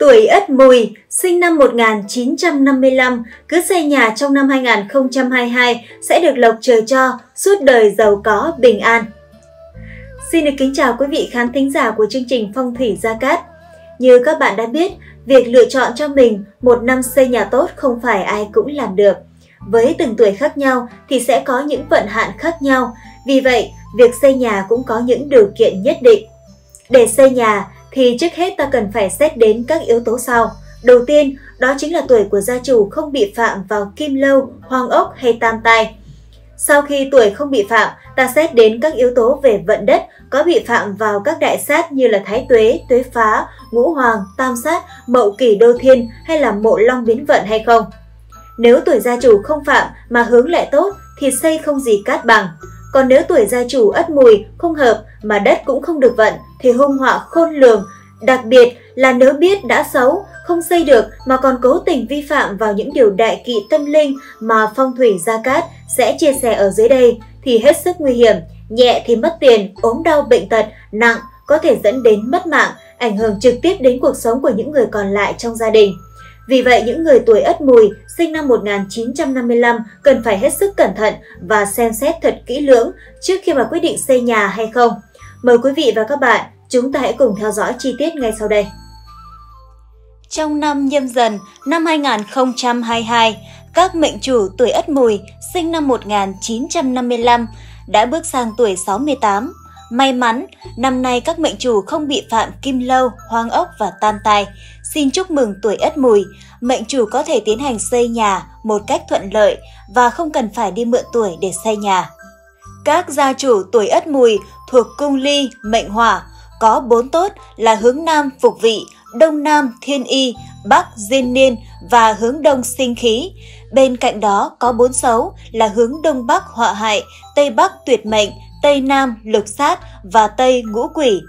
Tuổi Ất Mùi, sinh năm 1955, cứ xây nhà trong năm 2022 sẽ được lộc trời cho, suốt đời giàu có, bình an. Xin được kính chào quý vị khán thính giả của chương trình Phong thủy Gia Cát. Như các bạn đã biết, việc lựa chọn cho mình một năm xây nhà tốt không phải ai cũng làm được. Với từng tuổi khác nhau thì sẽ có những vận hạn khác nhau, vì vậy việc xây nhà cũng có những điều kiện nhất định. Để xây nhà thì trước hết ta cần phải xét đến các yếu tố sau. Đầu tiên, đó chính là tuổi của gia chủ không bị phạm vào kim lâu, hoàng ốc hay tam tai. Sau khi tuổi không bị phạm, ta xét đến các yếu tố về vận đất có bị phạm vào các đại sát như là thái tuế, tuế phá, ngũ hoàng, tam sát, mậu kỷ đô thiên hay là mộ long biến vận hay không. Nếu tuổi gia chủ không phạm mà hướng lại tốt thì xây không gì cát bằng. Còn nếu tuổi gia chủ ất mùi không hợp mà đất cũng không được vận thì hung họa khôn lường. Đặc biệt là nếu biết đã xấu, không xây được mà còn cố tình vi phạm vào những điều đại kỵ tâm linh mà phong thủy gia cát sẽ chia sẻ ở dưới đây thì hết sức nguy hiểm. Nhẹ thì mất tiền, ốm đau bệnh tật, nặng có thể dẫn đến mất mạng, ảnh hưởng trực tiếp đến cuộc sống của những người còn lại trong gia đình. Vì vậy, những người tuổi Ất Mùi sinh năm 1955 cần phải hết sức cẩn thận và xem xét thật kỹ lưỡng trước khi mà quyết định xây nhà hay không. Mời quý vị và các bạn, chúng ta hãy cùng theo dõi chi tiết ngay sau đây. Trong năm nhâm dần năm 2022, các mệnh chủ tuổi Ất Mùi sinh năm 1955 đã bước sang tuổi 68. May mắn, năm nay các mệnh chủ không bị phạm kim lâu, hoang ốc và tam tai. Xin chúc mừng tuổi Ất Mùi, mệnh chủ có thể tiến hành xây nhà một cách thuận lợi và không cần phải đi mượn tuổi để xây nhà. Các gia chủ tuổi Ất Mùi thuộc cung ly, mệnh hỏa, có bốn tốt là hướng Nam phục vị, Đông Nam thiên y, Bắc diên niên và hướng Đông sinh khí. Bên cạnh đó có bốn xấu là hướng Đông Bắc họa hại, Tây Bắc tuyệt mệnh, Tây Nam lục sát và Tây ngũ quỷ.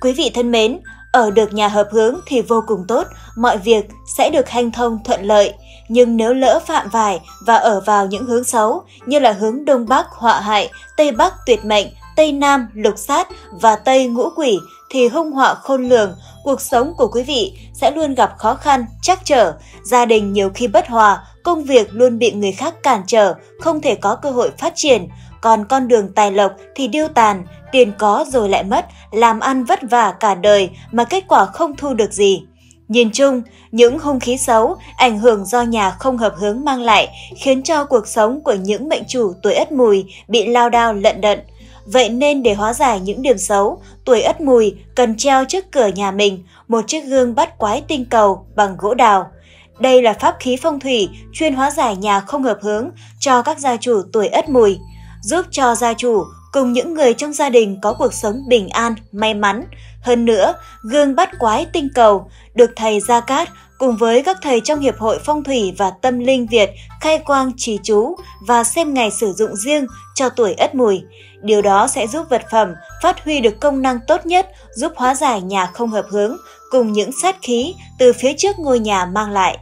Quý vị thân mến, ở được nhà hợp hướng thì vô cùng tốt, mọi việc sẽ được hanh thông thuận lợi. Nhưng nếu lỡ phạm vải và ở vào những hướng xấu như là hướng Đông Bắc họa hại, Tây Bắc tuyệt mệnh, Tây Nam lục sát và Tây ngũ quỷ thì hung họa khôn lường, cuộc sống của quý vị sẽ luôn gặp khó khăn, trắc trở, gia đình nhiều khi bất hòa, công việc luôn bị người khác cản trở, không thể có cơ hội phát triển, còn con đường tài lộc thì điêu tàn, tiền có rồi lại mất, làm ăn vất vả cả đời mà kết quả không thu được gì. Nhìn chung, những hung khí xấu, ảnh hưởng do nhà không hợp hướng mang lại khiến cho cuộc sống của những mệnh chủ tuổi ất mùi bị lao đao lận đận. Vậy nên để hóa giải những điểm xấu, tuổi ất mùi cần treo trước cửa nhà mình một chiếc gương bắt quái tinh cầu bằng gỗ đào. Đây là pháp khí phong thủy chuyên hóa giải nhà không hợp hướng cho các gia chủ tuổi ất mùi, giúp cho gia chủ cùng những người trong gia đình có cuộc sống bình an, may mắn. Hơn nữa, gương bắt quái tinh cầu được thầy Gia Cát cùng với các thầy trong Hiệp hội Phong thủy và Tâm linh Việt khai quang trì chú và xem ngày sử dụng riêng cho tuổi Ất Mùi. Điều đó sẽ giúp vật phẩm phát huy được công năng tốt nhất, giúp hóa giải nhà không hợp hướng cùng những sát khí từ phía trước ngôi nhà mang lại.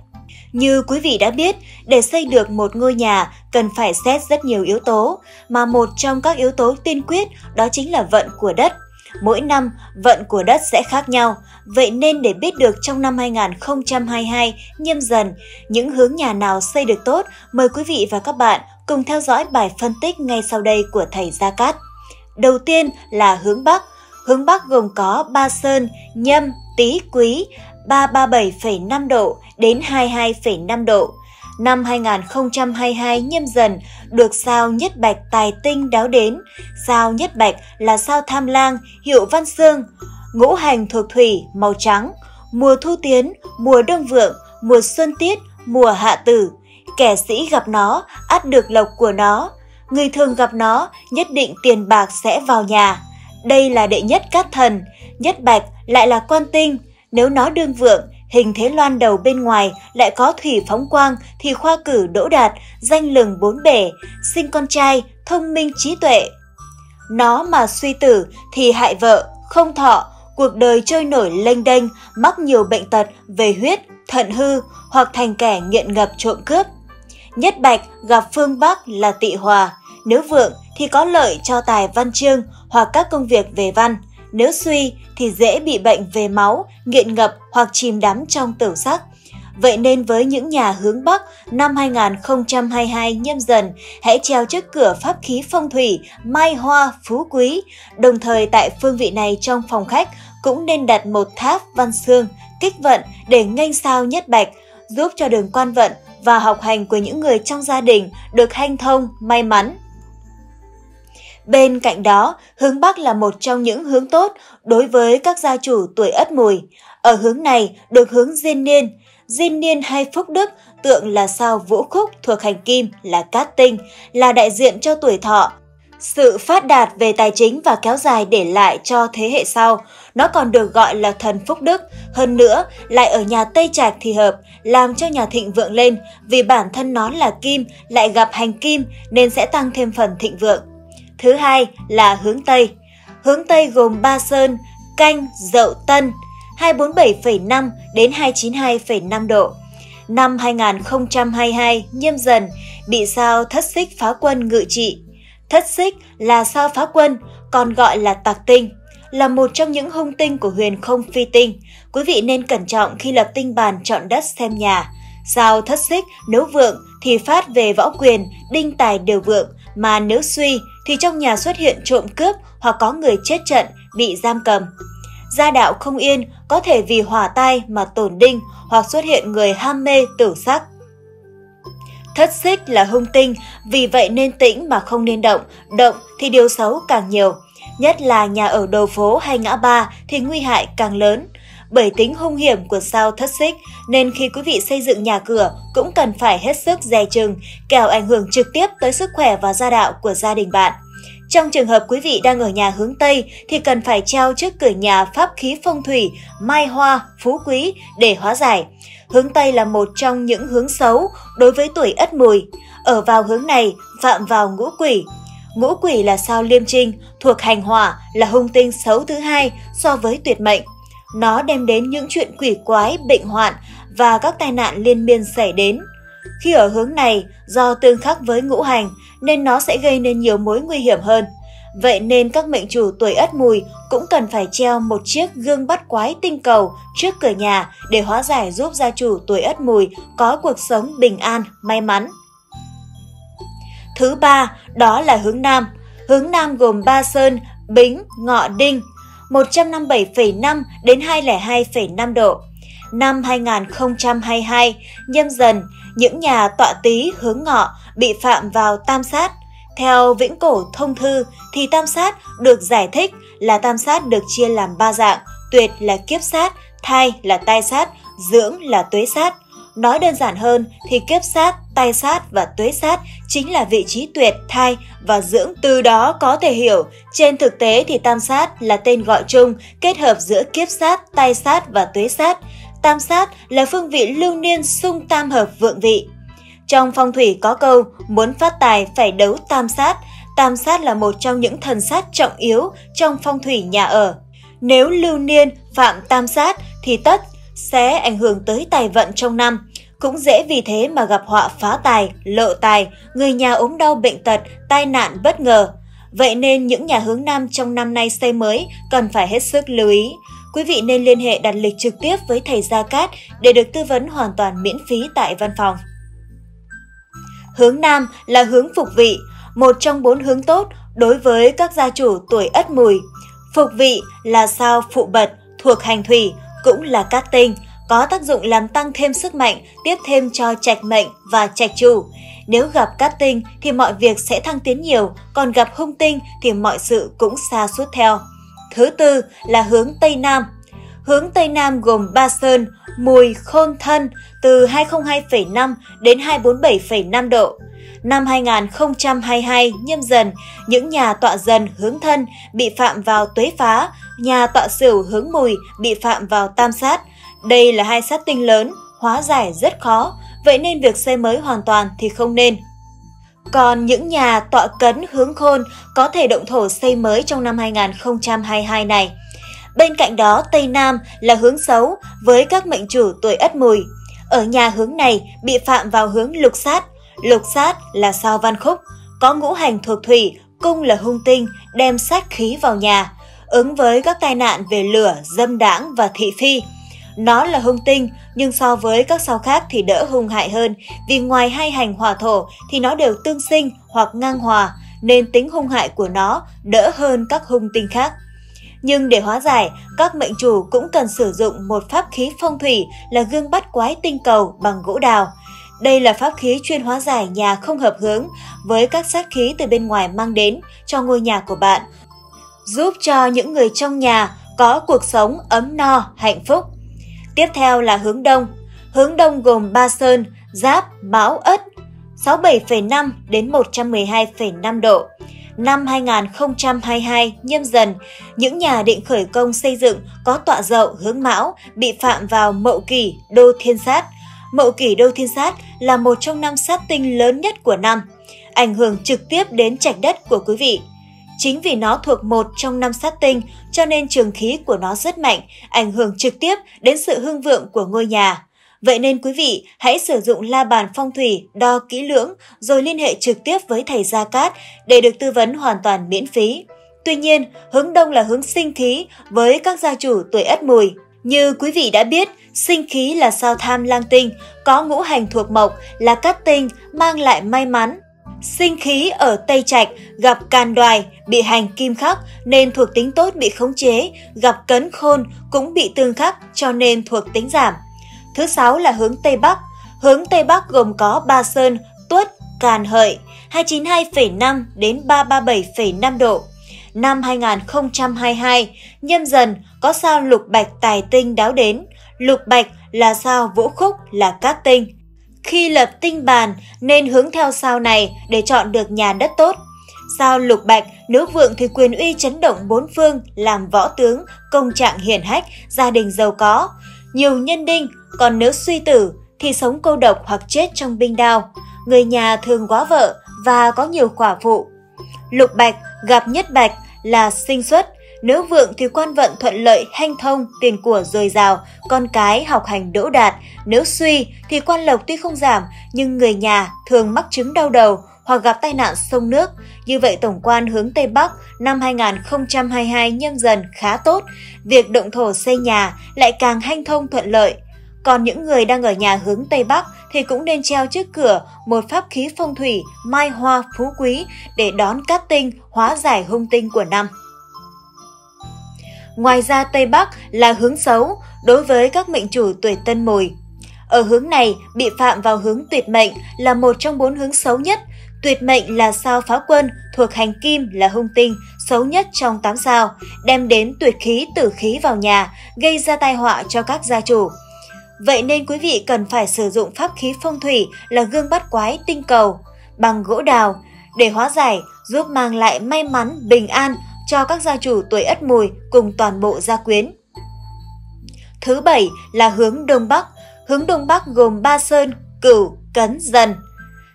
Như quý vị đã biết, để xây được một ngôi nhà cần phải xét rất nhiều yếu tố, mà một trong các yếu tố tiên quyết đó chính là vận của đất. Mỗi năm, vận của đất sẽ khác nhau, vậy nên để biết được trong năm 2022 nhâm dần những hướng nhà nào xây được tốt, mời quý vị và các bạn cùng theo dõi bài phân tích ngay sau đây của thầy Gia Cát. Đầu tiên là hướng Bắc. Hướng Bắc gồm có Ba Sơn, Nhâm, Tý, Quý, 337,5 độ đến 22,5 độ. Năm 2022 nhâm dần được sao nhất bạch tài tinh đáo đến. Sao nhất bạch là sao tham lang, hiệu văn xương. Ngũ hành thuộc thủy, màu trắng. Mùa thu tiến, mùa đông vượng, mùa xuân tiết, mùa hạ tử. Kẻ sĩ gặp nó, ắt được lộc của nó. Người thường gặp nó, nhất định tiền bạc sẽ vào nhà. Đây là đệ nhất cát thần, nhất bạch lại là quan tinh. Nếu nó đương vượng, hình thế loan đầu bên ngoài lại có thủy phóng quang thì khoa cử đỗ đạt, danh lừng bốn bể, sinh con trai, thông minh trí tuệ. Nó mà suy tử thì hại vợ, không thọ, cuộc đời trôi nổi lênh đênh, mắc nhiều bệnh tật về huyết, thận hư hoặc thành kẻ nghiện ngập trộm cướp. Nhất Bạch gặp phương Bắc là tị hòa, nếu vượng thì có lợi cho tài văn chương hoặc các công việc về văn. Nếu suy thì dễ bị bệnh về máu, nghiện ngập hoặc chìm đắm trong tử sắc. Vậy nên với những nhà hướng Bắc, năm 2022 nhâm dần, hãy treo trước cửa pháp khí phong thủy, mai hoa, phú quý. Đồng thời tại phương vị này trong phòng khách cũng nên đặt một tháp văn xương, kích vận để nghênh sao nhất bạch, giúp cho đường quan vận và học hành của những người trong gia đình được hanh thông, may mắn. Bên cạnh đó, hướng Bắc là một trong những hướng tốt đối với các gia chủ tuổi Ất Mùi. Ở hướng này được hướng diên niên, diên niên hay phúc đức tượng là sao vũ khúc thuộc hành kim là cát tinh, là đại diện cho tuổi thọ. Sự phát đạt về tài chính và kéo dài để lại cho thế hệ sau, nó còn được gọi là thần phúc đức. Hơn nữa, lại ở nhà Tây Trạch thì hợp, làm cho nhà thịnh vượng lên vì bản thân nó là kim, lại gặp hành kim nên sẽ tăng thêm phần thịnh vượng. Thứ hai là hướng Tây. Hướng Tây gồm Ba Sơn, Canh, Dậu Tân, 247,5 đến 292,5 độ. Năm 2022 nhâm dần bị sao thất xích phá quân ngự trị. Thất xích là sao phá quân, còn gọi là tạc tinh, là một trong những hung tinh của huyền không phi tinh. Quý vị nên cẩn trọng khi lập tinh bàn chọn đất xem nhà. Sao thất xích nếu vượng thì phát về võ quyền, đinh tài đều vượng, mà nếu suy thì trong nhà xuất hiện trộm cướp hoặc có người chết trận, bị giam cầm. Gia đạo không yên có thể vì hỏa tai mà tổn đinh hoặc xuất hiện người ham mê tử sắc. Thất xích là hung tinh, vì vậy nên tĩnh mà không nên động, động thì điều xấu càng nhiều. Nhất là nhà ở đầu phố hay ngã ba thì nguy hại càng lớn. Bởi tính hung hiểm của sao thất xích nên khi quý vị xây dựng nhà cửa cũng cần phải hết sức dè chừng, kẻo ảnh hưởng trực tiếp tới sức khỏe và gia đạo của gia đình bạn. Trong trường hợp quý vị đang ở nhà hướng Tây thì cần phải treo trước cửa nhà pháp khí phong thủy, mai hoa, phú quý để hóa giải. Hướng Tây là một trong những hướng xấu đối với tuổi Ất Mùi. Ở vào hướng này phạm vào ngũ quỷ. Ngũ quỷ là sao liêm trinh, thuộc hành hỏa là hung tinh xấu thứ hai so với tuyệt mệnh. Nó đem đến những chuyện quỷ quái, bệnh hoạn và các tai nạn liên miên xảy đến. Khi ở hướng này, do tương khắc với ngũ hành nên nó sẽ gây nên nhiều mối nguy hiểm hơn. Vậy nên các mệnh chủ tuổi ất mùi cũng cần phải treo một chiếc gương bắt quái tinh cầu trước cửa nhà để hóa giải giúp gia chủ tuổi ất mùi có cuộc sống bình an, may mắn. Thứ ba, đó là hướng Nam. Hướng Nam gồm Ba Sơn, Bính, Ngọ Đinh, 157,5 đến 202,5 độ. Năm 2022, nhâm dần, những nhà tọa tý hướng ngọ bị phạm vào tam sát. Theo Vĩnh Cổ Thông Thư thì tam sát được giải thích là tam sát được chia làm ba dạng, tuyệt là kiếp sát, thai là tai sát, dưỡng là tuế sát. Nói đơn giản hơn thì kiếp sát, tai sát và tuế sát chính là vị trí tuyệt, thai và dưỡng. Từ đó có thể hiểu, trên thực tế thì tam sát là tên gọi chung kết hợp giữa kiếp sát, tai sát và tuế sát. Tam sát là phương vị lưu niên xung tam hợp vượng vị. Trong phong thủy có câu, muốn phát tài phải đấu tam sát. Tam sát là một trong những thần sát trọng yếu trong phong thủy nhà ở. Nếu lưu niên phạm tam sát thì tất sẽ ảnh hưởng tới tài vận trong năm. Cũng dễ vì thế mà gặp họa phá tài, lộ tài, người nhà ốm đau bệnh tật, tai nạn bất ngờ. Vậy nên những nhà hướng Nam trong năm nay xây mới cần phải hết sức lưu ý. Quý vị nên liên hệ đặt lịch trực tiếp với thầy Gia Cát để được tư vấn hoàn toàn miễn phí tại văn phòng. Hướng Nam là hướng phục vị, một trong bốn hướng tốt đối với các gia chủ tuổi Ất Mùi. Phục vị là sao phụ bật, thuộc hành thủy, cũng là cát tinh, có tác dụng làm tăng thêm sức mạnh, tiếp thêm cho trạch mệnh và trạch chủ. Nếu gặp cát tinh thì mọi việc sẽ thăng tiến nhiều, còn gặp hung tinh thì mọi sự cũng xa suốt theo. Thứ tư là hướng Tây Nam. Hướng Tây Nam gồm Ba Sơn, Mùi, Khôn Thân từ 202,5 đến 247,5 độ. Năm 2022 nhâm dần, những nhà tọa dần hướng thân bị phạm vào tuế phá, nhà tọa sửu hướng mùi bị phạm vào tam sát. Đây là hai sát tinh lớn, hóa giải rất khó, vậy nên việc xây mới hoàn toàn thì không nên. Còn những nhà tọa cấn hướng khôn có thể động thổ xây mới trong năm 2022 này. Bên cạnh đó, Tây Nam là hướng xấu với các mệnh chủ tuổi ất mùi. Ở nhà hướng này bị phạm vào hướng lục sát. Lục sát là sao văn khúc, có ngũ hành thuộc thủy, cung là hung tinh, đem sát khí vào nhà. ứng với các tai nạn về lửa, dâm đãng và thị phi. Nó là hung tinh, nhưng so với các sao khác thì đỡ hung hại hơn, vì ngoài hai hành hỏa thổ thì nó đều tương sinh hoặc ngang hòa, nên tính hung hại của nó đỡ hơn các hung tinh khác. Nhưng để hóa giải, các mệnh chủ cũng cần sử dụng một pháp khí phong thủy là gương bắt quái tinh cầu bằng gỗ đào. Đây là pháp khí chuyên hóa giải nhà không hợp hướng với các sát khí từ bên ngoài mang đến cho ngôi nhà của bạn, giúp cho những người trong nhà có cuộc sống ấm no, hạnh phúc. Tiếp theo là hướng đông. Hướng đông gồm Ba Sơn, Giáp, Mão, Ất, 67,5 đến 112,5 độ. Năm 2022 nhâm dần, những nhà định khởi công xây dựng có tọa dậu hướng Mão bị phạm vào Mậu Kỷ, Đô Thiên Sát. Mậu Kỷ Đô Thiên Sát là một trong năm sát tinh lớn nhất của năm, ảnh hưởng trực tiếp đến trạch đất của quý vị. Chính vì nó thuộc một trong năm sát tinh, cho nên trường khí của nó rất mạnh, ảnh hưởng trực tiếp đến sự hưng vượng của ngôi nhà. Vậy nên quý vị hãy sử dụng la bàn phong thủy đo kỹ lưỡng rồi liên hệ trực tiếp với thầy Gia Cát để được tư vấn hoàn toàn miễn phí. Tuy nhiên, hướng đông là hướng sinh khí với các gia chủ tuổi ất mùi. Như quý vị đã biết, sinh khí là sao tham lang tinh, có ngũ hành thuộc mộc là cát tinh mang lại may mắn, Sinh khí ở Tây Trạch gặp can đoài, bị hành kim khắc nên thuộc tính tốt bị khống chế, gặp cấn khôn cũng bị tương khắc cho nên thuộc tính giảm. Thứ sáu là hướng Tây Bắc. Hướng Tây Bắc gồm có Ba Sơn, Tuất, Càn Hợi, 292,5 đến 337,5 độ. Năm 2022, nhâm dần có sao lục bạch tài tinh đáo đến. Lục bạch là sao vũ khúc là cát tinh. Khi lập tinh bàn nên hướng theo sao này để chọn được nhà đất tốt. Sao lục bạch, nếu vượng thì quyền uy chấn động bốn phương, làm võ tướng, công trạng hiển hách, gia đình giàu có. Nhiều nhân đinh, còn nếu suy tử thì sống cô độc hoặc chết trong binh đao. Người nhà thường quá vợ và có nhiều quả phụ. Lục bạch gặp nhất bạch là sinh xuất, nếu vượng thì quan vận thuận lợi, hanh thông, tiền của dồi dào, con cái học hành đỗ đạt. Nếu suy thì quan lộc tuy không giảm, nhưng người nhà thường mắc chứng đau đầu hoặc gặp tai nạn sông nước. Như vậy tổng quan hướng Tây Bắc năm 2022 nhâm dần khá tốt, việc động thổ xây nhà lại càng hanh thông thuận lợi. Còn những người đang ở nhà hướng Tây Bắc thì cũng nên treo trước cửa một pháp khí phong thủy mai hoa phú quý để đón cát tinh hóa giải hung tinh của năm. Ngoài ra Tây Bắc là hướng xấu đối với các mệnh chủ tuổi tân mùi. Ở hướng này, bị phạm vào hướng tuyệt mệnh là một trong bốn hướng xấu nhất. Tuyệt mệnh là sao phá quân, thuộc hành kim là hung tinh, xấu nhất trong 8 sao, đem đến tuyệt khí tử khí vào nhà, gây ra tai họa cho các gia chủ. Vậy nên quý vị cần phải sử dụng pháp khí phong thủy là gương bắt quái tinh cầu bằng gỗ đào để hóa giải, giúp mang lại may mắn, bình an, cho các gia chủ tuổi Ất Mùi cùng toàn bộ gia quyến. Thứ bảy là hướng Đông Bắc. Hướng Đông Bắc gồm Ba Sơn, Cửu, Cấn, Dần.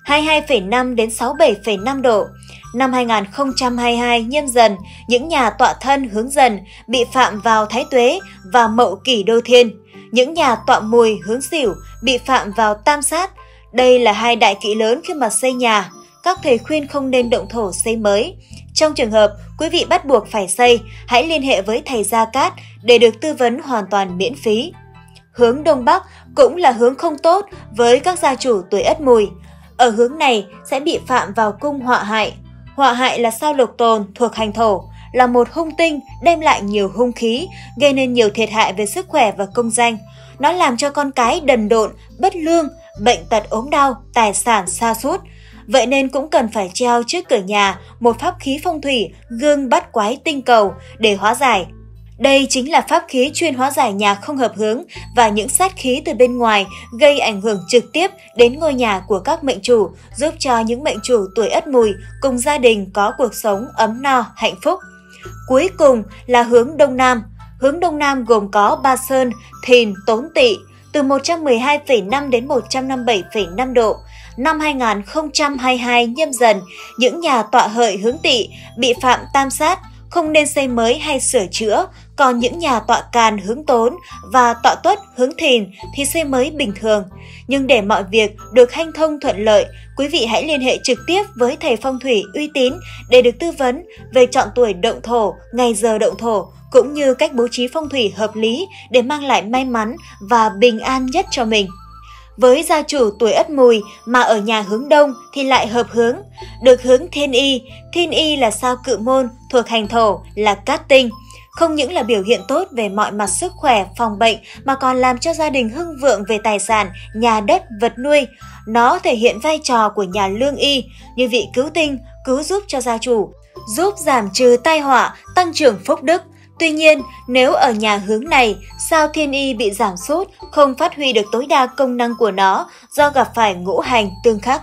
22,5 đến 67,5 độ. Năm 2022 nhâm dần, những nhà tọa thân hướng dần bị phạm vào Thái Tuế và Mậu Kỷ Đô Thiên. Những nhà tọa mùi hướng xỉu bị phạm vào Tam Sát. Đây là hai đại kỵ lớn khi mà xây nhà. Các thầy khuyên không nên động thổ xây mới. Trong trường hợp quý vị bắt buộc phải xây, hãy liên hệ với thầy Gia Cát để được tư vấn hoàn toàn miễn phí. Hướng Đông Bắc cũng là hướng không tốt với các gia chủ tuổi Ất Mùi. Ở hướng này sẽ bị phạm vào cung họa hại. Họa hại là sao lục tồn thuộc hành thổ, là một hung tinh đem lại nhiều hung khí, gây nên nhiều thiệt hại về sức khỏe và công danh. Nó làm cho con cái đần độn, bất lương, bệnh tật ốm đau, tài sản xa sút Vậy nên cũng cần phải treo trước cửa nhà một pháp khí phong thủy gương bắt quái tinh cầu để hóa giải. Đây chính là pháp khí chuyên hóa giải nhà không hợp hướng và những sát khí từ bên ngoài gây ảnh hưởng trực tiếp đến ngôi nhà của các mệnh chủ, giúp cho những mệnh chủ tuổi ất mùi cùng gia đình có cuộc sống ấm no, hạnh phúc. Cuối cùng là hướng Đông Nam. Hướng Đông Nam gồm có Ba Sơn, Thìn, Tốn Tỵ, từ 112,5 đến 157,5 độ. Năm 2022 nhâm dần, những nhà tọa hợi hướng tỵ bị phạm tam sát, không nên xây mới hay sửa chữa, còn những nhà tọa càn hướng tốn và tọa tuất hướng thìn thì xây mới bình thường. Nhưng để mọi việc được hanh thông thuận lợi, quý vị hãy liên hệ trực tiếp với thầy phong thủy uy tín để được tư vấn về chọn tuổi động thổ, ngày giờ động thổ, cũng như cách bố trí phong thủy hợp lý để mang lại may mắn và bình an nhất cho mình. Với gia chủ tuổi Ất Mùi mà ở nhà hướng đông thì lại hợp hướng, được hướng Thiên Y. Thiên Y là sao cự môn, thuộc hành thổ là cát tinh. Không những là biểu hiện tốt về mọi mặt sức khỏe, phòng bệnh mà còn làm cho gia đình hưng vượng về tài sản, nhà đất, vật nuôi. Nó thể hiện vai trò của nhà lương y như vị cứu tinh, cứu giúp cho gia chủ, giúp giảm trừ tai họa, tăng trưởng phúc đức. Tuy nhiên, nếu ở nhà hướng này, sao thiên y bị giảm sút, không phát huy được tối đa công năng của nó do gặp phải ngũ hành tương khắc.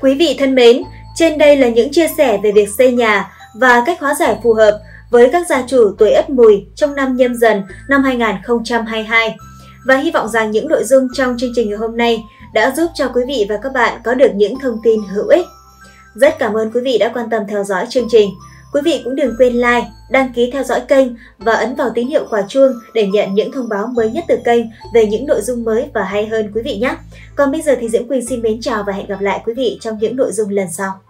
Quý vị thân mến, trên đây là những chia sẻ về việc xây nhà và cách hóa giải phù hợp với các gia chủ tuổi Ất Mùi trong năm Nhâm Dần năm 2022. Và hy vọng rằng những nội dung trong chương trình ngày hôm nay đã giúp cho quý vị và các bạn có được những thông tin hữu ích. Rất cảm ơn quý vị đã quan tâm theo dõi chương trình. Quý vị cũng đừng quên like, đăng ký theo dõi kênh và ấn vào tín hiệu quả chuông để nhận những thông báo mới nhất từ kênh về những nội dung mới và hay hơn quý vị nhé. Còn bây giờ thì Diễm Quỳnh xin mến chào và hẹn gặp lại quý vị trong những nội dung lần sau.